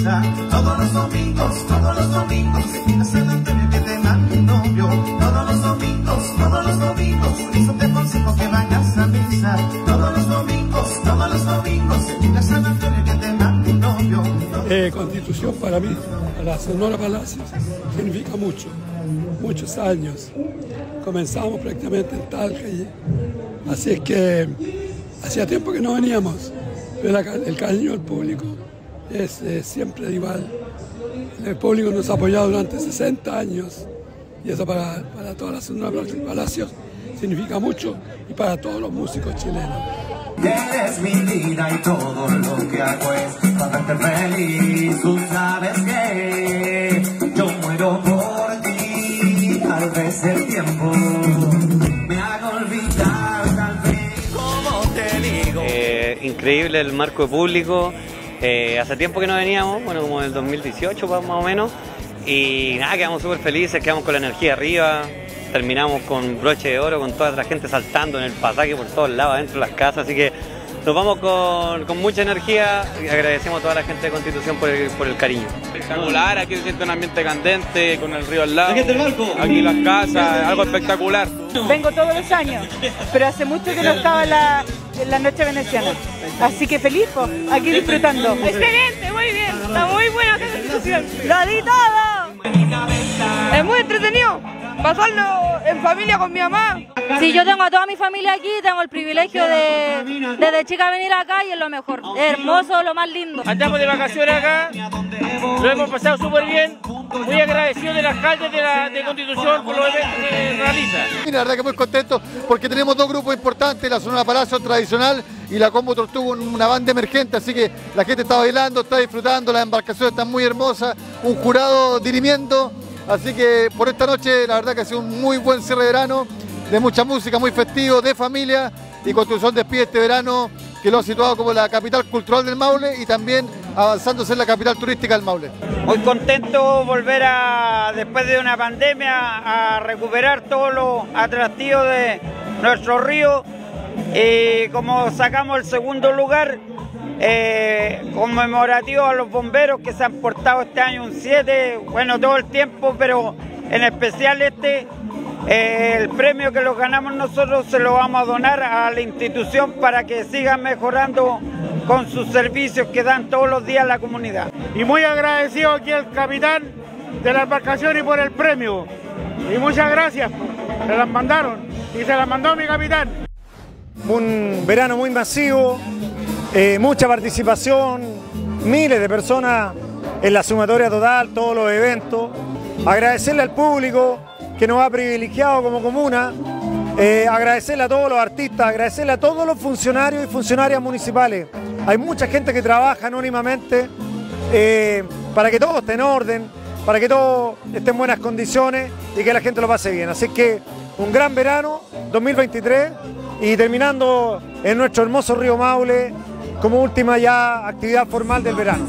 misa. Todos los domingos, todos los domingos, a San Antonio que te mando un novio. Todos los domingos, todos los domingos, eso te aconsejo que vayas a misa. Todos los domingos, todos los domingos, a San Antonio que te mando un novio. Eh, Constitución para mí, para la Sonora Palacios, significa mucho, muchos años. Comenzamos prácticamente en Talca y así es que hacía tiempo que no veníamos, pero la- el cariño del público es eh, siempre igual. El público nos ha apoyado durante 60 años y eso para, para toda la Sonora Palacios significa mucho y para todos los músicos chilenos. Eres mi vida y todo lo que hago es para verte feliz. Tú sabes que yo muero por ti. Tal vez el tiempo me haga olvidar, tal vez como te digo. Eh, increíble el marco de público. Eh, hace tiempo que no veníamos, bueno, como en el 2018 más o menos. Y nada, quedamos súper felices, quedamos con la energía arriba. Terminamos con broche de oro, con toda la gente saltando en el pasaje por todos lados, adentro de las casas. Así que nos vamos con, con mucha energía y agradecemos a toda la gente de Constitución por el, por el cariño. espectacular, aquí se siente un ambiente candente, con el río al lado. Aquí las casas, algo espectacular. Vengo todos los años, pero hace mucho que no estaba la, en la noche veneciana. Así que feliz, po, aquí disfrutando. Excelente, muy bien. Está muy buena esta constitución. ¡Lo di todo! Es muy entretenido. Pasarlo en familia con mi mamá. Sí, yo tengo a toda mi familia aquí, tengo el privilegio de desde chica venir acá y es lo mejor. Es hermoso, lo más lindo. Andamos de vacaciones acá, lo hemos pasado súper bien, muy agradecido del alcalde de, la, de Constitución por los eventos que realiza. Y la verdad que muy contento porque tenemos dos grupos importantes, la Sonora Palacio tradicional y la Combo Tortuga, una banda emergente, así que la gente está bailando, está disfrutando, las embarcaciones están muy hermosas, un jurado dirimiendo, así que por esta noche la verdad que ha sido un muy buen cierre de verano, de mucha música, muy festivo, de familia y Constitución despide este verano que lo ha situado como la capital cultural del Maule y también avanzándose en la capital turística del Maule. Muy contento volver a, después de una pandemia, a recuperar todos los atractivos de nuestro río. Y como sacamos el segundo lugar, eh, conmemorativo a los bomberos que se han portado este año un 7, bueno, todo el tiempo, pero en especial este, el premio que lo ganamos nosotros se lo vamos a donar a la institución para que sigan mejorando con sus servicios que dan todos los días a la comunidad. Y muy agradecido aquí al capitán de la embarcación y por el premio. Y muchas gracias, se las mandaron y se las mandó mi capitán. Un verano muy masivo, eh, mucha participación, miles de personas en la sumatoria total, todos los eventos. Agradecerle al público que nos ha privilegiado como comuna, eh, agradecerle a todos los artistas, agradecerle a todos los funcionarios y funcionarias municipales. Hay mucha gente que trabaja anónimamente eh, para que todo esté en orden, para que todo esté en buenas condiciones y que la gente lo pase bien. Así que un gran verano 2023 y terminando en nuestro hermoso río Maule como última ya actividad formal del verano.